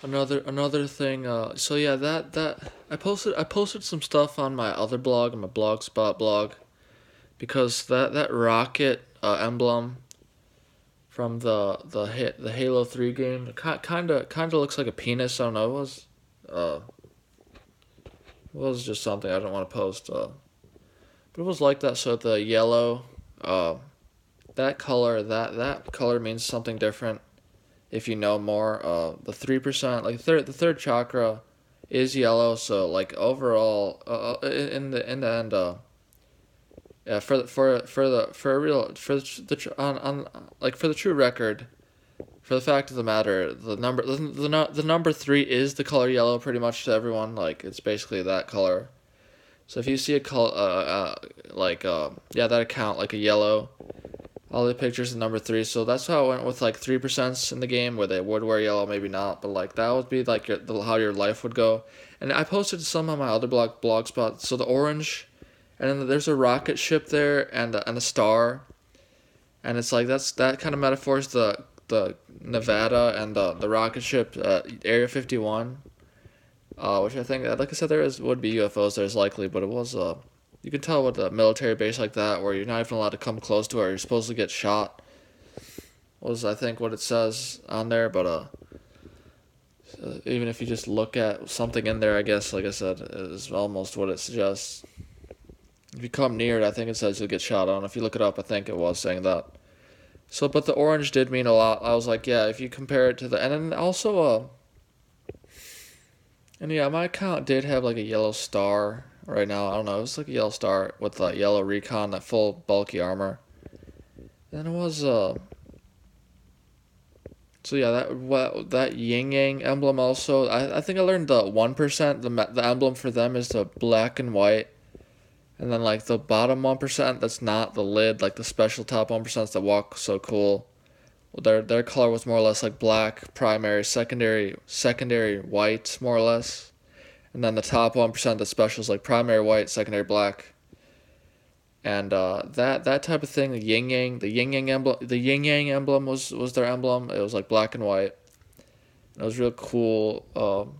Another another thing. Uh, so yeah, that that I posted I posted some stuff on my other blog, on my Blogspot blog, because that that rocket uh, emblem from the the hit the Halo Three game kind of kind of looks like a penis. I don't know. It was uh, it was just something I didn't want to post. Uh, but it was like that. So the yellow, uh, that color that that color means something different if you know more. Uh, the three percent, like third, the third chakra, is yellow. So like overall, uh, uh in the in the end, uh, yeah, for the, for for the for a real for the, the on on like for the true record, for the fact of the matter, the number the the, the number three is the color yellow pretty much to everyone. Like it's basically that color. So if you see a color, uh, uh, like uh, yeah, that account like a yellow all the pictures in number three. So that's how I went with like three percent in the game where they would wear yellow, maybe not, but like that would be like your, the, how your life would go. And I posted some on my other blog blog spot. So the orange, and then there's a rocket ship there and a, and a star, and it's like that's that kind of metaphors the the Nevada and the the rocket ship uh, Area Fifty One, uh, which I think like I said there is would be UFOs there's likely, but it was uh you can tell with a military base like that, where you're not even allowed to come close to it, or you're supposed to get shot. Was I think what it says on there, but uh, even if you just look at something in there, I guess, like I said, is almost what it suggests. If you come near it, I think it says you'll get shot on. If you look it up, I think it was saying that. So, but the orange did mean a lot. I was like, yeah, if you compare it to the, and then also, uh, and yeah, my account did have like a yellow star right now. I don't know. It was like a yellow star with that yellow recon, that full bulky armor. Then it was uh. So yeah, that that yin yang emblem also. I, I think I learned the one percent. The the emblem for them is the black and white, and then like the bottom one percent. That's not the lid. Like the special top one percent that walk so cool. Well, their their color was more or less like black primary, secondary secondary white more or less and then the top one percent the specials like primary white, secondary black, and uh, that that type of thing. The yin yang, the yin yang emblem, the yin yang emblem was was their emblem. It was like black and white. And It was real cool. Um,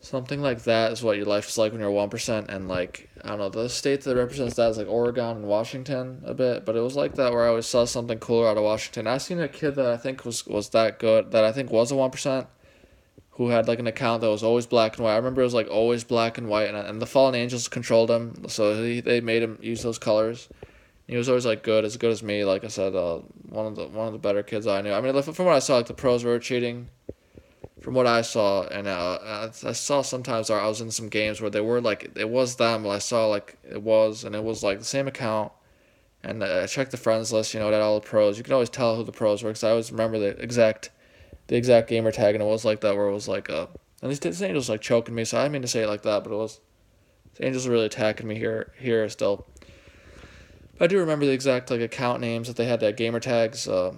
something like that is what your life is like when you're one percent, and like I don't know the state that represents that is like Oregon and Washington a bit, but it was like that where I always saw something cooler out of Washington. I seen a kid that I think was was that good that I think was a one percent who had like an account that was always black and white. I remember it was like always black and white, and, and the Fallen Angels controlled him, so he, they made him use those colors. He was always like good, as good as me. Like I said, uh, one of the one of the better kids I knew. I mean, from what I saw, like the pros were cheating. From what I saw, and uh, I saw sometimes I was in some games where they were like it was them. I saw like it was, and it was like the same account. And I checked the friends list, you know, at all the pros. You can always tell who the pros were because I always remember the exact the exact gamer tag, and it was like that, where it was like, uh, and these, these angels like choking me. So I didn't mean to say it like that, but it was. The angels really attacking me here, here still. But I do remember the exact like account names that they had that gamer tags. Uh,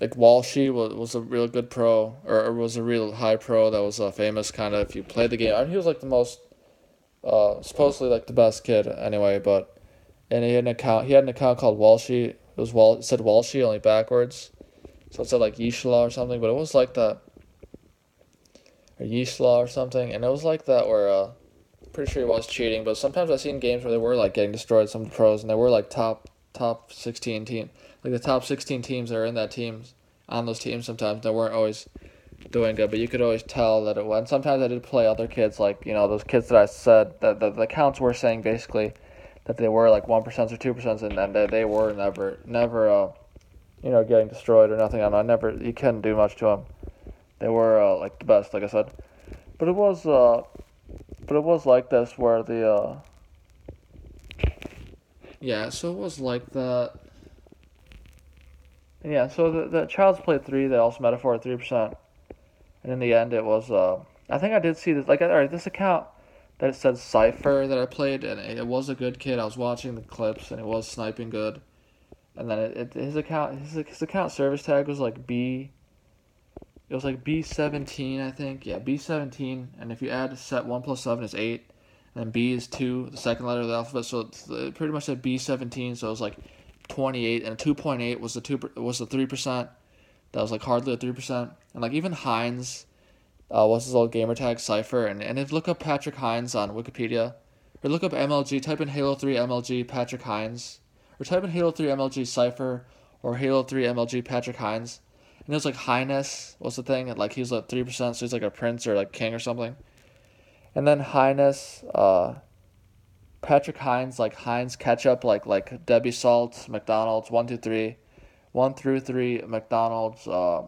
like Walshy was, was a real good pro, or, or was a real high pro that was uh, famous kind of if you played the game. I mean, he was like the most, uh, supposedly like the best kid anyway. But and he had an account. He had an account called Walshy. It was Wal. It said Walshy only backwards. So it said like Yishla or something, but it was like that. Or Yishla or something, and it was like that where uh pretty sure he was cheating, but sometimes I've seen games where they were like getting destroyed, some pros, and they were like top top sixteen team like the top sixteen teams that are in that teams on those teams sometimes they weren't always doing good, but you could always tell that it was. sometimes I did play other kids, like you know those kids that I said that the, the counts were saying basically that they were like one percent or two percent, and, and they, they were never never uh, you know, getting destroyed or nothing. And I never, you couldn't do much to them. They were uh, like the best, like I said. But it was, uh, but it was like this where the, uh, yeah. So it was like that. Yeah, so the the Child's Play three, they also metaphor three percent, and in the end, it was. Uh, I think I did see this. Like, all right, this account that it said Cipher that I played, and it was a good kid. I was watching the clips, and it was sniping good and then it, it, his account his, his account service tag was like B. It was like B seventeen, I think. Yeah, B seventeen, and if you add set one plus seven is eight, and then B is two, the second letter of the alphabet. So it pretty much said B seventeen. So it was like twenty eight, and two point eight was the two was the three percent. that was like hardly a three percent, and like even Heinz, uh, what's his old gamer tag Cipher, and and if look up Patrick Hines on Wikipedia, or look up MLG, type in Halo Three MLG Patrick Hines, or type in Halo 3 MLG Cypher or Halo 3 MLG Patrick Hines. And it was like Highness was the thing. And like he was like 3%, so he's like a prince or like king or something. And then Highness, uh, Patrick Hines, like Heinz Ketchup, like like Debbie Salt, McDonald's, 123, 1 through 3, McDonald's, uh,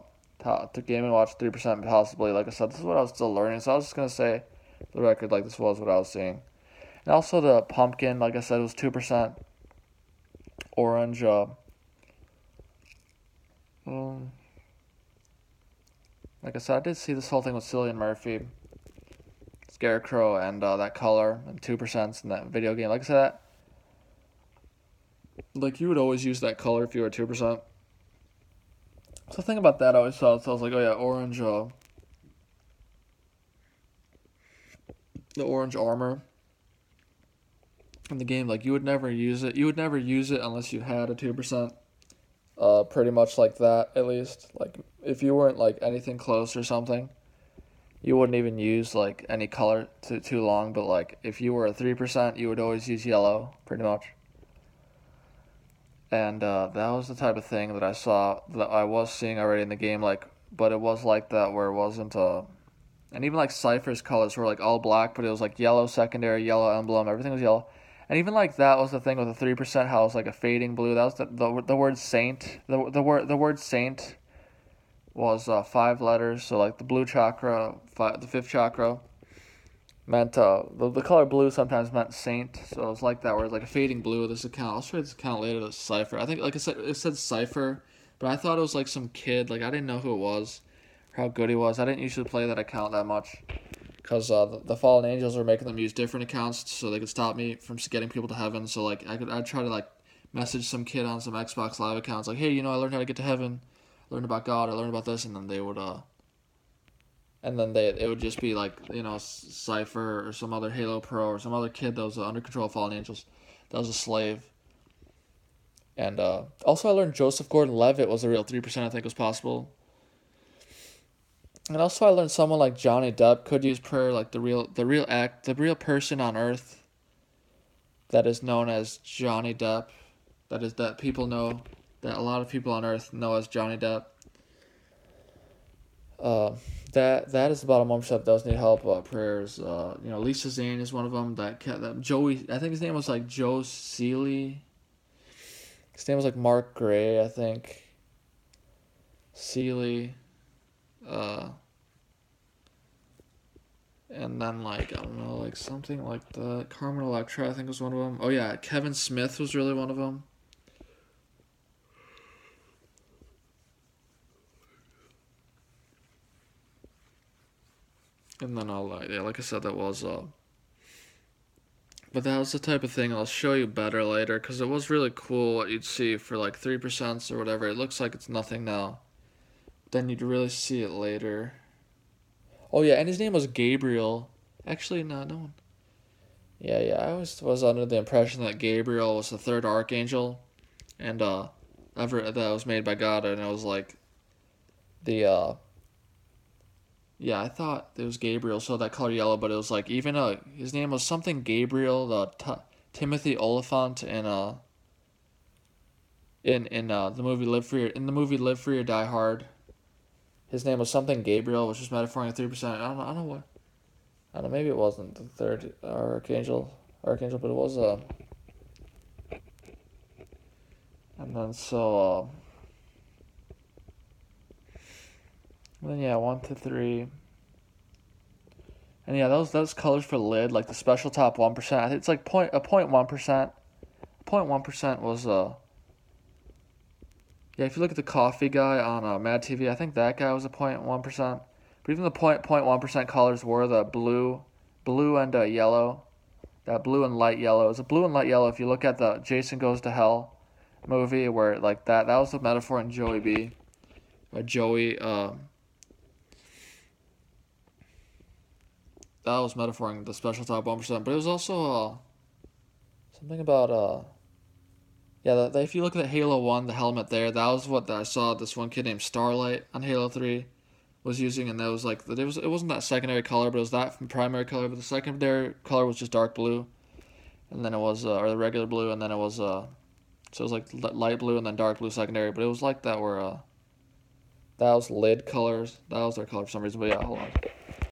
to Game and Watch 3% possibly. Like I said, this is what I was still learning. So I was just going to say, the record, like this was what I was seeing. And also the pumpkin, like I said, it was 2%. Orange. Uh, um, like I said, I did see this whole thing with Cillian Murphy, Scarecrow, and uh, that color and two percents in that video game. Like I said, like you would always use that color if you were two percent. So the thing about that I always thought so I was like, oh yeah, orange. Uh, the orange armor in the game, like you would never use it. You would never use it unless you had a two percent. Uh, pretty much like that, at least. Like if you weren't like anything close or something you wouldn't even use like any color too too long, but like if you were a three percent, you would always use yellow, pretty much. And uh, that was the type of thing that I saw that I was seeing already in the game, like, but it was like that where it wasn't uh, and even like Cipher's colors were like all black, but it was like yellow secondary, yellow emblem, everything was yellow. And even like that was the thing with the three percent, was like a fading blue. That was the the, the word saint, the the word the word saint was uh, five letters. So like the blue chakra, five, the fifth chakra, meant uh, the, the color blue sometimes meant saint. So it was like that, word, like a fading blue. Of this account, I'll show you this account later. The cipher. I think like I said, it said cipher, but I thought it was like some kid. Like I didn't know who it was, how good he was. I didn't usually play that account that much. Cause uh, the, the fallen angels were making them use different accounts so they could stop me from getting people to heaven. So like I could I'd try to like message some kid on some Xbox Live accounts like, hey, you know, I learned how to get to heaven learned about God, I learned about this, and then they would uh, and then they it would just be like you know Cipher or some other Halo Pro or some other kid that was under control of Fallen Angels, that was a slave. And uh, also, I learned Joseph Gordon-Levitt was a real three percent. I think was possible. And also, I learned someone like Johnny Depp could use prayer, like the real, the real act, the real person on Earth. That is known as Johnny Depp, that is that people know that a lot of people on Earth know as Johnny Depp. Uh, that that is about a one percent does need help. Uh, prayers. Uh, you know, Lisa Zane is one of them. That that Joey. I think his name was like Joe Seeley. His name was like Mark Gray. I think. Seeley. Uh. And then like I don't know like something like the Carmen Electra I think was one of them. Oh yeah, Kevin Smith was really one of them. and then I'll like yeah, like I said, that was uh. But that was the type of thing I'll show you better later because it was really cool what you'd see for like three percent or whatever. It looks like it's nothing now. Then you'd really see it later. Oh yeah, and his name was Gabriel. Actually, no, no one. Yeah, yeah. I was was under the impression that Gabriel was the third archangel, and uh, ever that was made by God, and it was like the uh yeah, I thought it was Gabriel, so that color yellow, but it was like even uh his name was something Gabriel, the t- Timothy Olyphant, in uh in in uh the movie Live Free in the movie Live Free or Die Hard. His name was something Gabriel, which was metaphoring three percent. I don't know, I don't know what. I don't know. Maybe it wasn't the third archangel, archangel, but it was uh. And then so. Uh, then yeah, one to three. And yeah, those those colors for lid, like the special top one percent. It's like point a point one percent. Point one percent was uh. Yeah, if you look at the coffee guy on uh, Mad TV, I think that guy was a point one percent. But even the point point one percent colors were the blue, blue and uh, yellow. That blue and light yellow. It's a blue and light yellow. If you look at the Jason Goes to Hell movie, where like that, that was the metaphor in Joey B. Joey. Um, that was metaphoring the special top one percent, but it was also uh, something about uh, Yeah, that- if you look at Halo One, the helmet there, that was what I saw. This one kid named Starlight on Halo Three was using, and that was like it was it wasn't that secondary color, but it was that primary color. But the secondary color was just dark blue, and then it was uh, or the regular blue, and then it was uh, so it was like light blue and then dark blue secondary. But it was like that where uh, that was lid colors. That was their color for some reason. But yeah, hold on.